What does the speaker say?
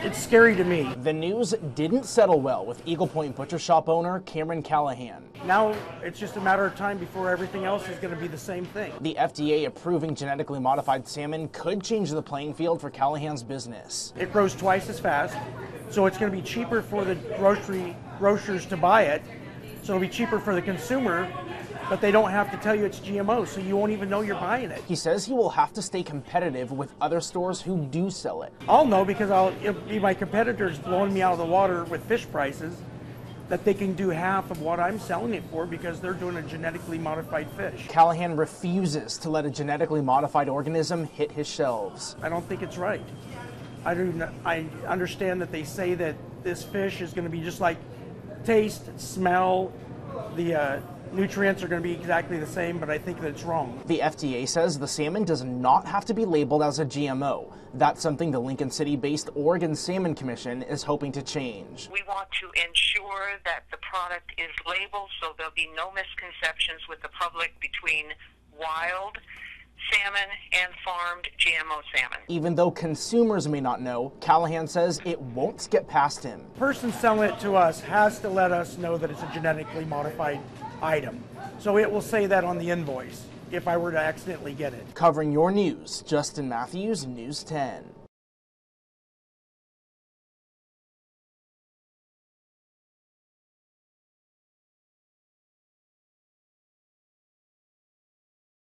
It's scary to me. The news didn't settle well with Eagle Point Butcher Shop owner Cameron Callahan. Now it's just a matter of time before everything else is going to be the same thing. The FDA approving genetically modified salmon could change the playing field for Callahan's business. It grows twice as fast, so it's going to be cheaper for the grocery grocers to buy it. So it'll be cheaper for the consumer but they don't have to tell you it's GMO, so you won't even know you're buying it. He says he will have to stay competitive with other stores who do sell it. I'll know because I'll be my competitors blowing me out of the water with fish prices that they can do half of what I'm selling it for because they're doing a genetically modified fish. Callahan refuses to let a genetically modified organism hit his shelves. I don't think it's right. I do. Not, I understand that they say that this fish is going to be just like taste, smell, the uh, nutrients are going to be exactly the same, but I think that it's wrong. The FDA says the salmon does not have to be labeled as a GMO. That's something the Lincoln City based Oregon Salmon Commission is hoping to change. We want to ensure that the product is labeled so there'll be no misconceptions with the public between wild salmon and farmed GMO salmon. Even though consumers may not know, Callahan says it won't get past him. The person selling it to us has to let us know that it's a genetically modified item. So it will say that on the invoice if I were to accidentally get it. Covering your news, Justin Matthews, News 10.